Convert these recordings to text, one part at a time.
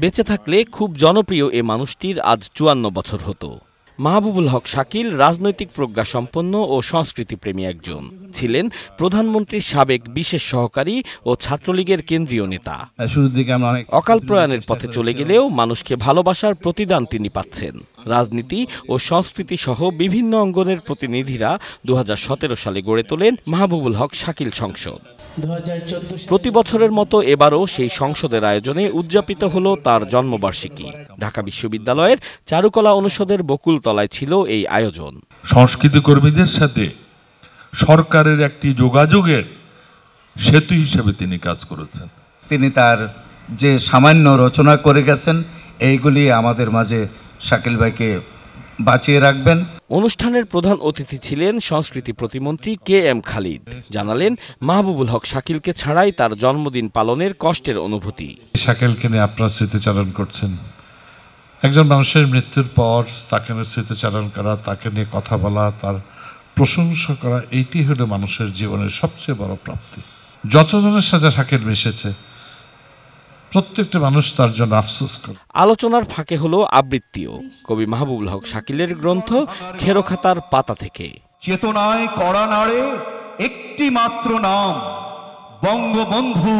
বেঁচে থাকলে খুব জনপ্রিয় এ মানুষটির আজ চুয়ান্ন বছর হতো। মাহবুবুল হক শাকিল রাজনৈতিক প্রজ্ঞা সম্পন্ন ও সংস্কৃতিপ্রেমী একজন। ছিলেন প্রধানমন্ত্রীর সাবেক বিশেষ সহকারী ও ছাত্রলীগের কেন্দ্রীয় নেতা। অনেক অকাল প্রয়াণের পথে চলে গেলেও মানুষকে ভালোবাসার প্রতিদান তিনি পাচ্ছেন। রাজনীতি ও সংস্কৃতি সহ বিভিন্ন অঙ্গনের প্রতিনিধিরা দুহাজার সতেরো সালে গড়ে তোলেন মাহবুবুল হক শাকিল সংসদ। প্রতি বছরের মতো এবারও সেই সংসদের আয়োজনে উদযাপিত হলো তার জন্মবার্ষিকী। ঢাকা বিশ্ববিদ্যালয়ের চারুকলা অনুষদের বকুলতলায় ছিল এই আয়োজন। সংস্কৃতি কর্মীদের সাথে সরকারের একটি যোগাযোগের সেতু হিসেবে তিনি কাজ করেছেন। তিনি তার যে সামান্য রচনা করে গেছেন এইগুলি আমাদের মাঝে শাকিল ভাইকে বাঁচিয়ে রাখবেন। অনুষ্ঠানের প্রধান অতিথি ছিলেন সংস্কৃতি প্রতিমন্ত্রী কে এম খালিদ। জানালেন, মাহবুবুল হক শাকিলকে ছাড়াই তার জন্মদিন পালনের কষ্টের অনুভূতি। শাকেলকে নিয়ে আপনার স্মৃতিচারণ করছেন। একজন মানুষের মৃত্যুর পর তাকে নিয়ে স্মৃতিচারণ করা, তাকে নিয়ে কথা বলা, তার প্রশংসা করা, এইটি হলো মানুষের জীবনের সবচেয়ে বড় প্রাপ্তি। যতজনের সাথে শাকেল মিশেছে প্রত্যেকটা মানুষ তার জন্য আফসোস করে। আলোচনার ফাঁকে হলো আবৃত্তিও। কবি মাহবুবুল হক শাকিলের গ্রন্থ খেরোখাতার পাতা থেকে। চেতনায় কড়া নাড়ে একটি মাত্র নাম বঙ্গবন্ধু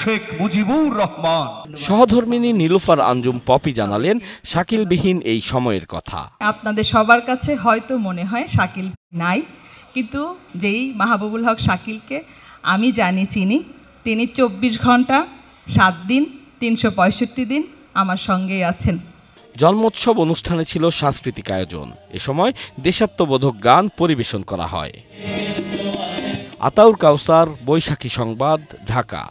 শেখ মুজিবুর রহমান। সহধর্মিনী নীলুফার আঞ্জুম পপি জানালেন শাকিলবিহীন এই সময়ের কথা। আপনাদের সবার কাছে হয়তো মনে হয় শাকিল নাই কিন্তু যেই মাহবুবুল হক শাকিলকে আমি জানি চিনি তিনি চব্বিশ ঘণ্টা সাত দিন, তিনশো পঁয়ষট্টি দিন আমার সঙ্গেই আছেন। জন্মোৎসব অনুষ্ঠানে ছিল সাংস্কৃতিক আয়োজন। এ সময় দেশাত্মবোধক গান পরিবেশন করা হয়। আতাউর কাউসার, বৈশাখী সংবাদ, ঢাকা।